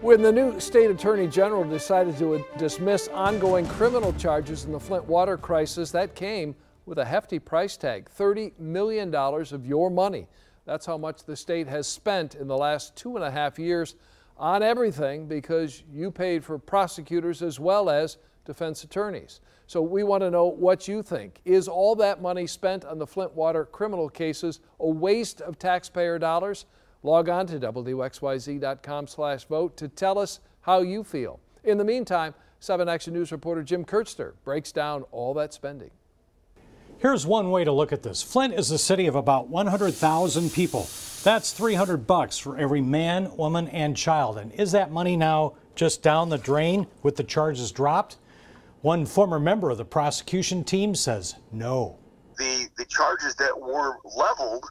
When the new state attorney general decided to dismiss ongoing criminal charges in the Flint water crisis, that came with a hefty price tag $30 million of your money. That's how much the state has spent in the last two and a half years on everything because you paid for prosecutors as well as defense attorneys. So we want to know what you think. Is all that money spent on the Flint water criminal cases a waste of taxpayer dollars? Log on to WXYZ.com slash vote to tell us how you feel. In the meantime, 7 Action News reporter Jim Kiertzner breaks down all that spending. Here's one way to look at this. Flint is a city of about 100,000 people. That's 300 bucks for every man, woman, and child. And is that money now just down the drain with the charges dropped? One former member of the prosecution team says no. The the charges that were leveled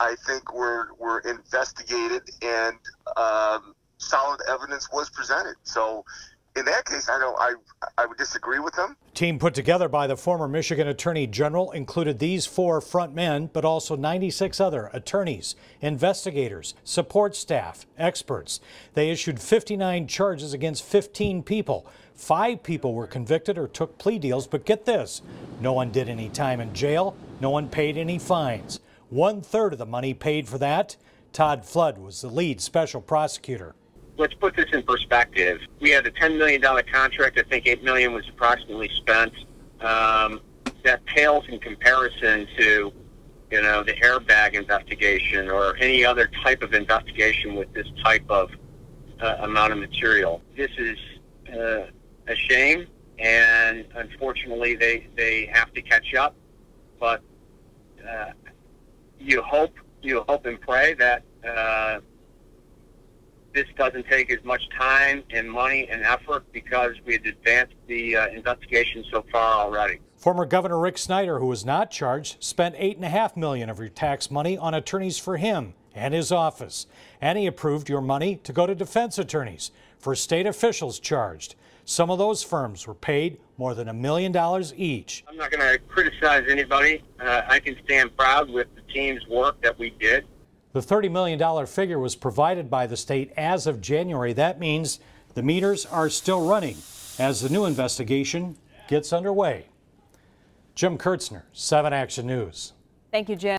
I think were were investigated and um, solid evidence was presented. So in that case, I don't. I I would disagree with them. Team put together by the former Michigan Attorney General included these four front men, but also 96 other attorneys, investigators, support staff, experts. They issued 59 charges against 15 people. Five people were convicted or took plea deals, but get this: no one did any time in jail. No one paid any fines. One third of the money paid for that. Todd Flood was the lead special prosecutor. Let's put this in perspective. We had a $10 million contract. I think 8 million was approximately spent. Um, that pales in comparison to, you know, the airbag investigation or any other type of investigation with this type of uh, amount of material. This is uh, a shame, and unfortunately, they, they have to catch up. But uh, you hope you hope and pray that uh, this doesn't take as much time and money and effort because we had advanced the uh, investigation so far already. Former Governor Rick Snyder, who was not charged, spent eight and a half million of your tax money on attorneys for him and his office, and he approved your money to go to defense attorneys for state officials charged. Some of those firms were paid more than a million dollars each. I'm not going to criticize anybody. Uh, I can stand proud with the team's work that we did. The $30 million figure was provided by the state as of January. That means the meters are still running as the new investigation gets underway. Jim Kiertzner, 7 Action News. Thank you, Jim.